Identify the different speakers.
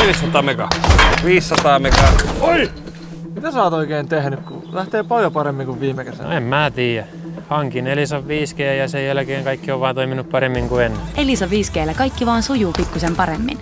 Speaker 1: 400 mega. 500 mega. Oi!
Speaker 2: Mitä sä oot oikein tehnyt, kun lähtee paljon paremmin kuin viime kesänä?
Speaker 3: No en mä tiedä. Hankin Elisa 5G ja sen jälkeen kaikki on vaan toiminut paremmin kuin ennen.
Speaker 4: Elisa 5G kaikki vaan sujuu pikkusen paremmin.